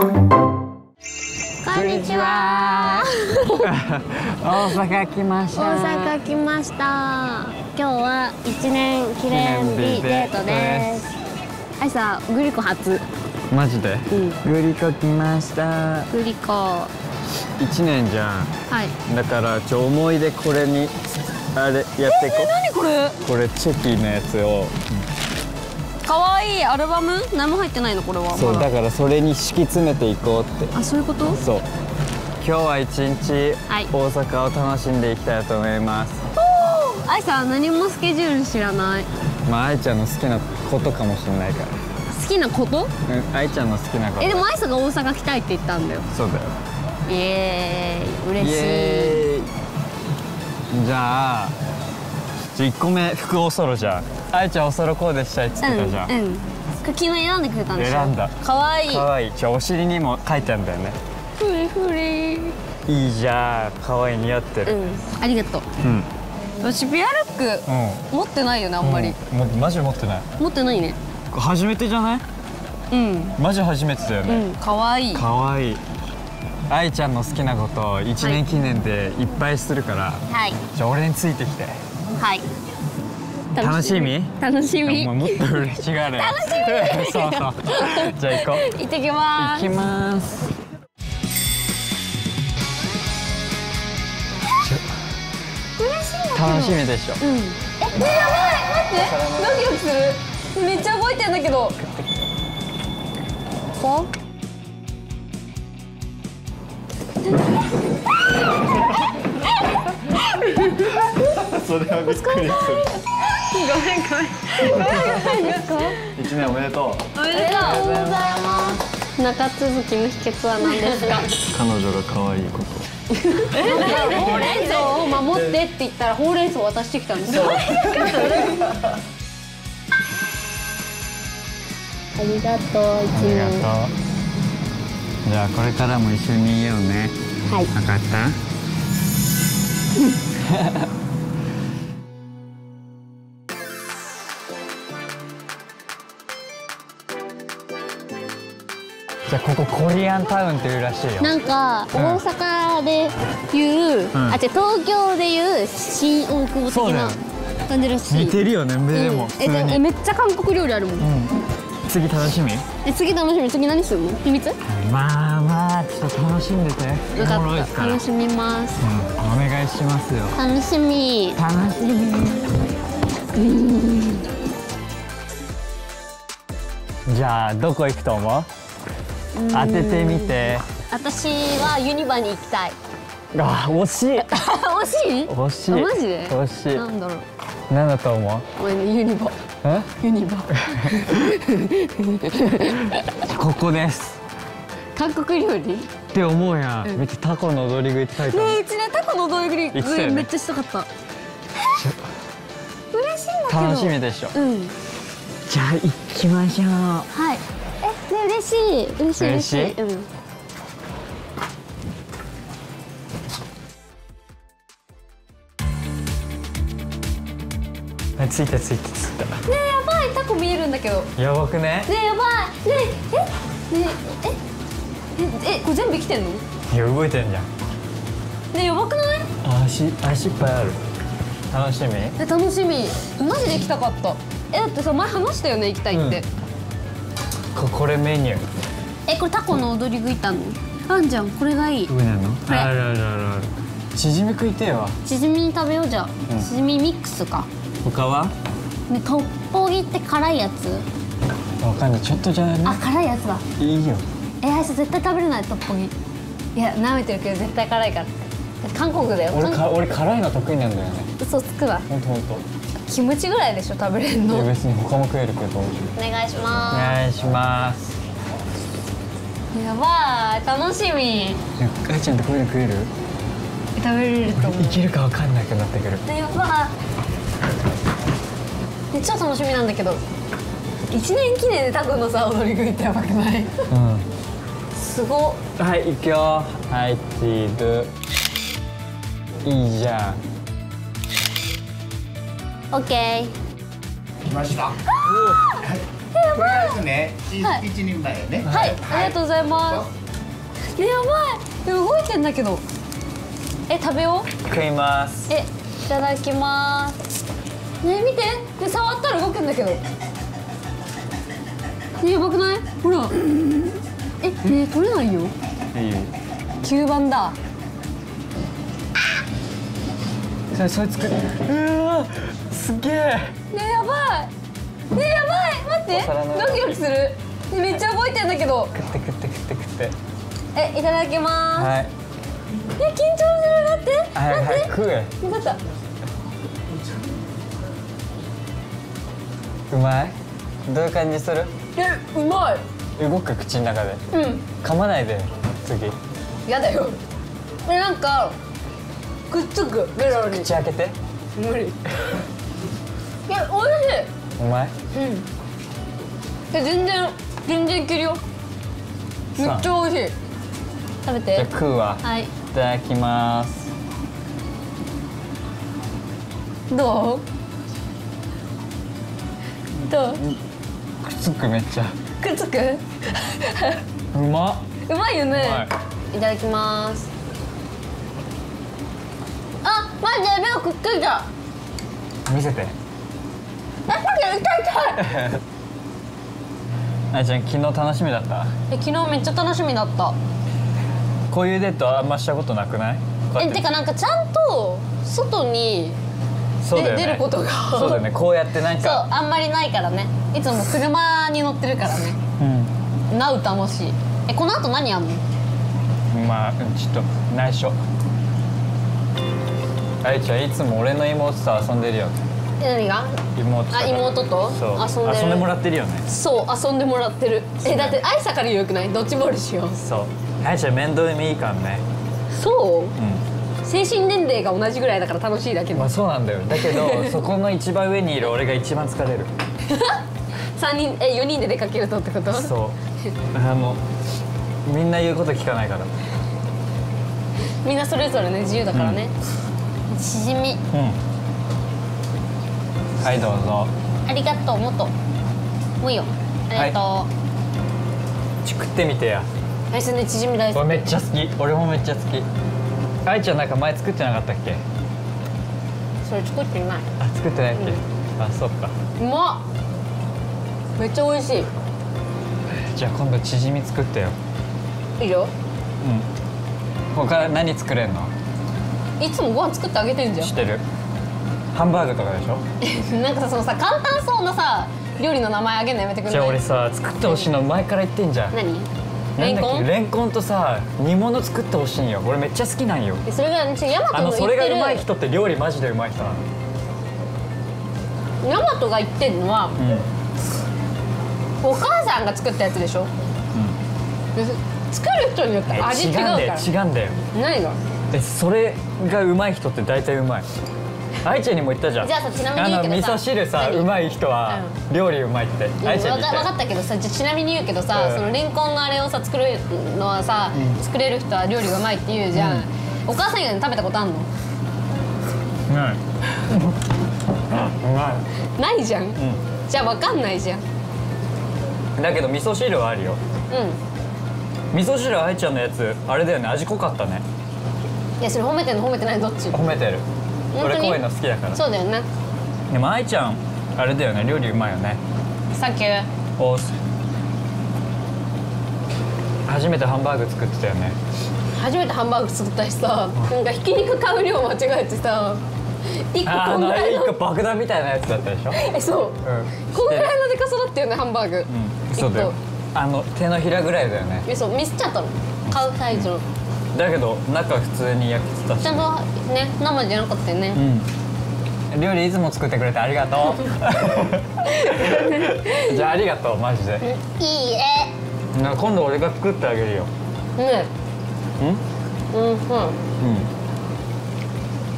こんにちは。大阪来まし大阪来ました。今日は一年記念日デートです。あいさグリコ初？マジで、うんグリコ来ましたグリコ。は一年じゃい。んだからちょ思い出これにあれやっていこ何これ？うこれチェキのやつを可愛いアルバム？何も入ってないの？これは。そうまだからそれに敷き詰めていこうってあそういうこと？そう今日は一日はい大阪を楽しんでいきたいと思います、あいさ何もスケジュール知らない。まあ愛ちゃんの好きなことかもしれないから好きなこと？うん愛ちゃんの好きなことえでもあいさが大阪来たいって言ったんだよ。そうだよイエーイ嬉しい。イエーイじゃあじゃあ1個目服おそろじゃん愛ちゃんおそろコーデしたいっつってたじゃん、うんうん。昨日選んでくれたんでしょ？選んだ。可愛い。かわい。いじゃあお尻にも書いてあるんだよね。ふりふり。いいじゃん。かわいい似合ってる。うん。ありがとう。うん。私ビアルックうん。持ってないよねあんまり、もうマジ持ってない。持ってないね。初めてじゃない？うん。マジ初めてだようね、ん。可愛い。かわい。い愛ちゃんの好きなことを1年記念でいっぱいするから、はい。じゃあ俺についてきて。はい楽しみ？楽しみ。もっと嬉しがれ楽しみ。そうそう。じゃあ行こう。行ってきま行きます。楽しみでしょ。うん。えねやばい。待って。ドキドキするめっちゃ動いてんだけど。こ？それはびっくりするごめんごめん。ごめん。ごめん。ごめん。1年おめでとうおめでとうございます中続きの秘訣は何ですか彼女が可愛いことほうれん。草を守ってって言ったらほうれん。草を渡してきたん。ですよありがとう一ありが年とうじゃあこれからも一緒にいようねはい分かったじゃあここコリアンタウンっていうらしいよ。なんか大阪でいう、ん。あ違う東京でいう新大久保的な感じらしい。似てるよね目でもうん。えめっちゃ韓国料理あるもん、うん、次楽しみ？え次楽しみ。次何するの？秘密？まあまあちょっと楽しんでて。よかった。楽しみます。お願いしますよ。楽しみ。楽しみ。じゃあどこ行くと思う？当ててみて。私はユニバに行きたい。あ惜しい。惜しい？惜しい。あマジ？で惜しなんだろう。い何だと思う？ごめんねユニバえ？ユニバ ここです。韓国料理？ねって思うやん、めっちゃタコの踊り食いって書いてあるえうちねタコの踊り行きたいよね。めっちゃしたかった。嬉しいんだけど。楽しみでしょ。うん。じゃあ行きましょう。はいえね嬉しい嬉しい。嬉しい？うん。ねあついたついたついえやばい。タコ見えるんだけど。ねたやばくね？えやばい。ねえねええ？ええこれ全部生きてんの？ねいや動いてんじゃん。えやばくない？足足いっぱいある。楽しみ？え楽しみ。マジで行きたかった。えだってさ前話したよね行きたいって、うんここれメニュー。えこれタコの踊り食いたの？あんじゃんこれがいい。どうなの？れ。あるあるあるある。チヂミ食いてえわ。チヂミ食べようじゃあ、うん。チヂミミックスか。他は？ねトッポギって辛いやつ。わかんない。ちょっとじゃあね辛いやつだ。いいよ。えあいつ絶対食べれないトッポギ。いや舐めてるけど絶対辛いから。韓国だよ。韓俺か俺辛いの得意なんだよね。嘘つくわ。ほんとほんとキムチぐらいでしょ食べれんの。おいや別に他も食えるけどお願いしま願いします。すやばい楽しみ。えあいちゃんってこういうの食える？食べれると思う。いけるかわかんなくなってくる。ねやばいね超楽しみなんだけど一年記念でタコのさ踊り食いってやばくない？うん。すごっ。はい行くよ。はいチーズ。いいじゃんオッケー来ました。えとりあえずね、一はい一人前ね。はい、ありがとうございます。ね、やばい。動いてんだけど。え、食べよう。食いますえ、いただきます。ね、見て。で、触ったら動くんだけど。ね、やばくない？ほら。え、ね、取れないよ。いいよ九番だ。それそれ作るうわすげえね、やばい。ね、やばい。待って。ドキドキする。ね、めっちゃ動いてんだけど。食って食って食って食ってえ、いただきます。はいえ、緊張する。待って。はいはい待って。食えよかった。うまい？どういう感じする？え、うまい。動く口の中でうん。噛まないで次やだよえなんかくっつくベロに口開けて。無理。いやおいしうまいいうん。え全然全然いけるよ。めっちゃおいしい。食べじゃ食うわ。はい。いただきます。どう？どう？くっつくめっちゃ。くっつく？うまっ。うまいよね。うい。ただきます。あマジで目がくっついた。見せて。あ痛い痛い痛い。あいちゃん昨日楽しみだった？え昨日めっちゃ楽しみだった。こういうデートあんましたことなくない？えてかなんかちゃんと外にそうだよね。で出ることが。そうだよね。こうやってなんそうかあんまりないからね。いつも車に乗ってるからね。うん。なう楽しい。えこの後何やんの？まあうんちょっと内緒あいちゃんいつも俺の妹と遊んでるよね？え何が？妹とあ妹と？遊んでる。遊んでもらってるよね？そう遊んでもらってる。えだって愛さからよくない？ドッジボールしよ。うそう。あいちゃん面倒見いいからね。そう？う精神年齢が同じぐらいだから楽しいだけんど、まあそうなんだよ。だけど そこの一番上にいる俺が一番疲れる。三人え4人で出かけるとってこと？そう。あのみんな言うこと聞かないから。みんなそれぞれね自由だからね、しじみ。うん。はいどうぞ。ありがとうもっと。もういいよ。ありがとう、ち食ってみてや。あいつねチヂミ大好きめっちゃ好き。俺もめっちゃ好き。愛ちゃんなんか前作ってなかったっけ？それ作ってない。あ作ってないっけ、あそっか。うまっ。めっちゃ美味しい。じゃあ今度チヂミ作ってよ。いいよ。うん。他何作れんの？いつもご飯作ってあげてんじゃ知ってる？ハンバーグとかでしょ？ん なんかさそのさ簡単そうなさ料理の名前あげるのやめてくれない？じゃあ俺さ作ってほしいの前から言ってんじゃん。何？レンコン？けレンコンとさ煮物作ってほしいんよ。俺めっちゃ好きなんよ。えそれがヤマトあのそれがうまい人って料理マジでうまい人なの。ヤマトが言ってるのはうん。お母さんが作ったやつでしょ、で作る人によってえ味違うから。違うんだよ違うんだよ。何が？えそれがうまい人って大体うまい愛ちゃんにも言ったじゃん。じゃあさちなみに言うけどさ。味噌汁さ何？うまい人は料理うまいって。うん愛ちゃんに言っわか分かったけどさじゃあちなみに言うけどさ、うん。そのレンコンのあれをさ作るのはさ、作れる人は料理がうまいって言うじゃん、うん。お母さん以外に食べたことあんの？たない。うまない。じゃん、いうん。じゃあ分かんないじゃん。だけど味噌汁はあるよ。う味噌汁愛ちゃんのやつあれだよね。味濃かったね。んいやそれ褒めてんの褒めてないどっち？褒めてる。俺こういうの好きだから。そうだよね。でも愛ちゃんあれだよね。料理うまいよね。サンキューお初めてハンバーグ作ってたよね。初めてハンバーグ作ったしさなんかひき肉買う量間違えてさ一個あこんぐらいの一個の爆弾みたいなやつだったでしょ？えそう、うん。こんぐらいのでかさだったよねハンバーグ、うん。そうだよ。あの手のひらぐらいだよね。えそう。ミスっちゃったの。買うサイズのだけど中普通に焼けてたし。ちゃんとね生じゃなかったよね、うん。料理いつも作ってくれてありがとう。じゃあありがとうマジで。いいえ。な今度俺が作ってあげるよ。ね。うん？うんうん。う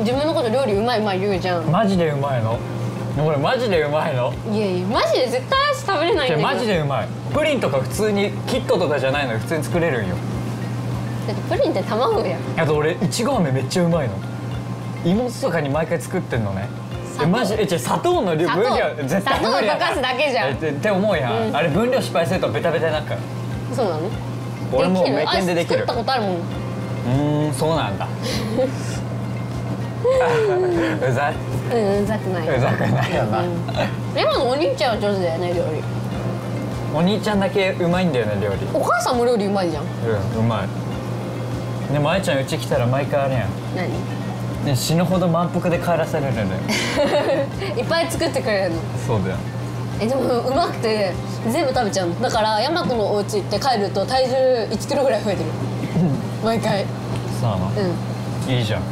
自分のこと料理うまいうまい言うじゃん。んマジでうまいの？俺マジでうまいの？いやいやマジで絶対アイス食べれないんだけど。マジでうまい。プリンとか普通にキットとかじゃないのに普通に作れるんよだってプリンって卵やん。あと俺いちご飴めっちゃうまいの。妹とかに毎回作ってんのね。えマジ？えじゃあ砂糖の量分量絶対無理や。砂糖溶かすだけじゃん。えって思うやん、うん。あれ分量失敗するとベタベタになるから。そうなの？俺もできるう名店でできるあ作ったことあるもんうーんそうなんだうざいうんうざくないうざくないよな、うん今のお兄ちゃんは上手だよね料理お兄ちゃんだけうまいんだよね料理お母さんも料理うまいじゃんうんうまいでもあいちゃんうち来たら毎回あれやん。何？ね死ぬほど満腹で帰らされるんだよ。いっぱい作ってくれるの。そうだよ。えでもうまくて全部食べちゃうの。だから大和のお家行って帰ると体重1キロぐらい増えてる。毎回。そうなの？うん。いいじゃん。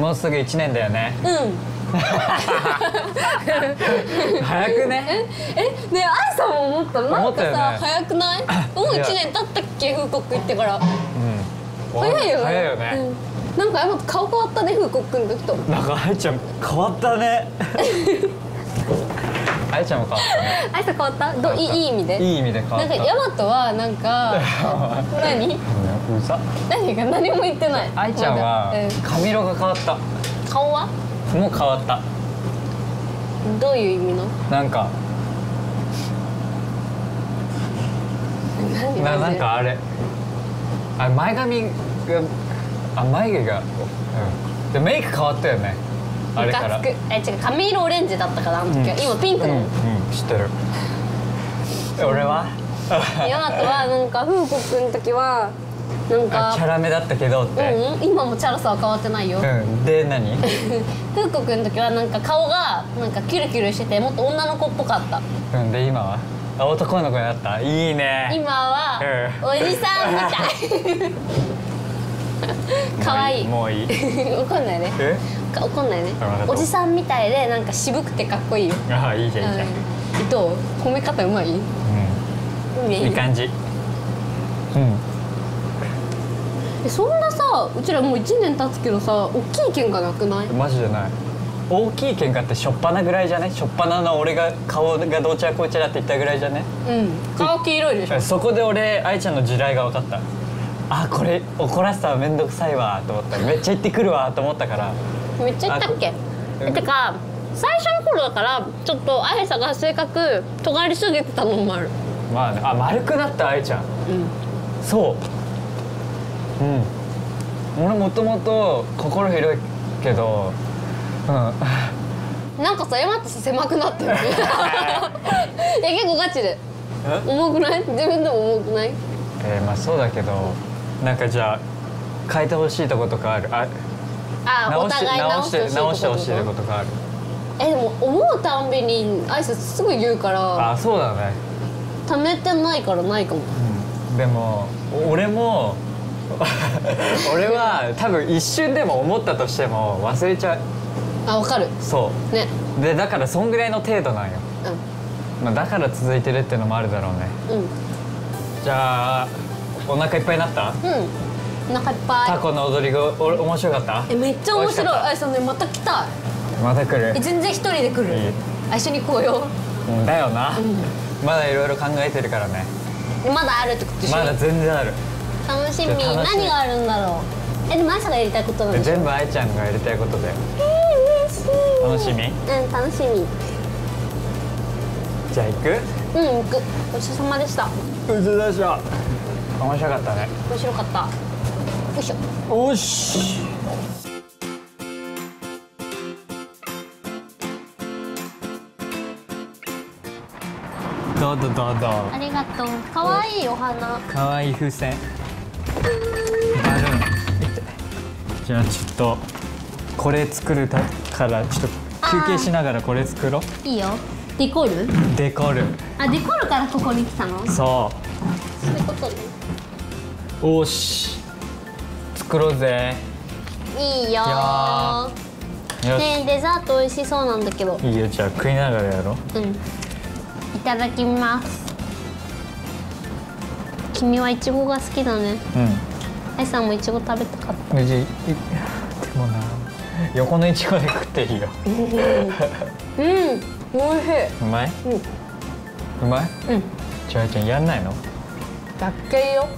もうすぐ1年だよね。うん 早くね。えねえ愛さんも思ったなんかさ、ね早くない？もう1年経ったっけ？風国行ってから。うん。早いよね。早いよね、うん、なんか大和顔変わったね風国の時と。なんかあいちゃん変わったね。あいちゃんも変わったね。愛さん変わった？どいい意味で？いい意味で変わった。なんか大和はなんか何？何か何も言ってない。あいちゃんは髪色が変わった。顔は？もう変わった。どういう意味の？なんか。何？ななんかあれ。あ前髪があ眉毛がうん。でメイク変わったよね。あれから。え違う髪色オレンジだったからあの時は、うん。今ピンクなの、うん、うん、知ってる。え 俺は？ヤマトはなんか風国の時はなんあチャかラめだったけどって、うん今もチャラさは変わってないよ、うん、で何？風国の時はなんか顔がなんかキュルキュルしててもっと女の子っぽかった。うんで今は？あ男の子になった？いいね。今はうん。おじさんみたい。可愛い。もういい？もういい怒んないねえ？か怒んないねおじさんみたいでなんか渋くてかっこいいよ、ああいいじゃんいいじゃん、うん、どう？褒め方うまい？いうん、いい感じ。うんえそんなさうちらもう1年経つけどさ大きい喧嘩なくない？マジでない。大きい喧嘩ってしょっぱなぐらいじゃね？しょっぱなの俺が顔がどうちゃこうちゃだって言ったぐらいじゃね？うん。顔黄色いでしょ。そこで俺愛ちゃんの地雷が分かった。あこれ怒らせたら面倒くさいわと思った。めっちゃ言ってくるわと思ったから。めっちゃ言ったっけ？てか最初の頃だからちょっとあやさが性格尖りすぎてたのもある。まあね。あ丸くなった愛ちゃん。うん。そううん。俺もともと心広いけどうん。なんかさ山ってさ狭くなってる。いや結構ガチで。え？重くない？自分でも重くない？えーまあそうだけどなんかじゃあ変えてほしいとことかある？ああお直して互い直して直してほしいとことかある。えでも思うたんびに挨拶すぐ言うからあそうだね、溜めてないからないかも。うん、でも俺も俺は多分一瞬でも思ったとしても忘れちゃう。あわかる。そね。うでだからそんぐらいの程度なんよ、うまあ、だから続いてるっていうのもあるだろうね。んうん。じゃあお腹いっぱいになった？うん。お腹いっぱい。タコの踊りがお面白かった？えめっちゃ面白い。あいさんねまた来たい。また来る？え全然一人で来る。いい。あ一緒に行こうよ。うんだよな、まだいろいろ考えてるからね。でまだあるってことでしょ？まだ全然ある楽しみ。何があるんだろう。えでもあさがやりたいことなん全部愛ちゃんがやりたいことで。えー、嬉しい。楽しみ？うん楽しみ。じゃあ行く？うん行く。ごちそうさまでした。うずだしょ面白かったね。面白かった。よいしょ。おし。どうぞどうぞ。ありがとう。可愛いお花。かわいい風船じゃあちょっとこれ作るからちょっと休憩しながらこれ作ろう。いいよ。デコルデコルあデコルからここに来たの？そそう。いうことねうおし。作ろうぜ。いいよ。ねえデザート美味しそうなんだけど。いいよ。じゃあ食いながらやろう。うん。いただきます。君はイチゴが好きだね。うんあいさんもイチゴ食べたかった？うちいでもな。横のいちごで食っていいよ。うん。美味しい。うまい？うん。うまい？うん。ちゃいちゃんやんないの？だっけよ。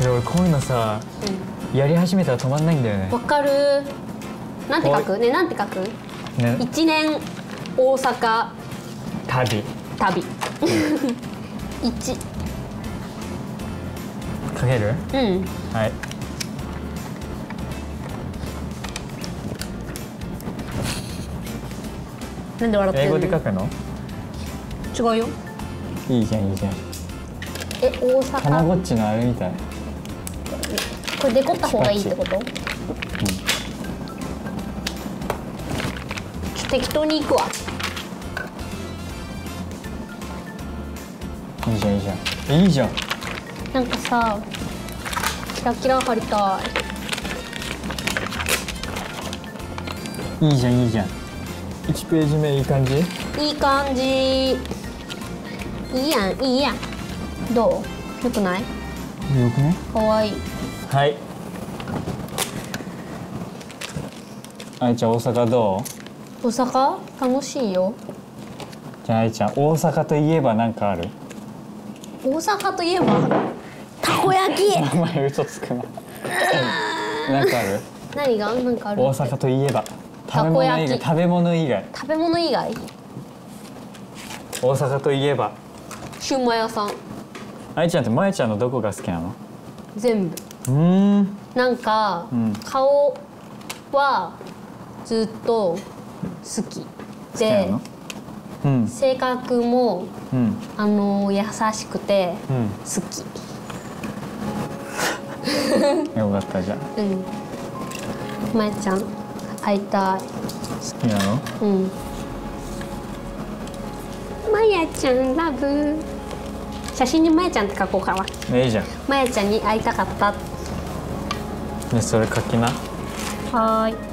いや俺こういうのさやり始めたら止まんないんだよね。わかる。なんて書く？ねなんて書く？ね。一年大阪。旅。旅。一かける？うん。はい。なんで笑って英語で書くの？違うよ。いいじゃんいいじゃん。え大阪？たまごっちのあれみたい。これデコった方がいいってこと？ちょ適当に行くわ。いいじゃんいいじゃん。いいじゃんなんかさキラキラ貼りたい。いじゃんいいじゃん。1ページ目いい感じ？いいい感じ。いいやんいいやん。どう？よくない？よくね？かわいい。はい。愛ちゃん大阪どう？大阪？楽しいよ。じゃあ愛ちゃん大阪といえば何かある？大阪といえば？たこ焼きお前嘘つくな。なんかある？何が？なんかある？大阪といえば食べ物以外食べ物以外。食べ物以外？大阪といえば。シュウマイ屋さん。愛ちゃんってまやちゃんのどこが好きなの？全部。うーん。なんか、ん。顔はずっと好き。での？うん。性格もうん。あの優しくてうん。好き よかったじゃん好うん。まやちゃん会いたい。きなの？うん。まやちゃんラブ。写真にまやちゃんって書こうかな。いいじゃん。まやちゃんに会いたかった。ねそれ書きな。はーい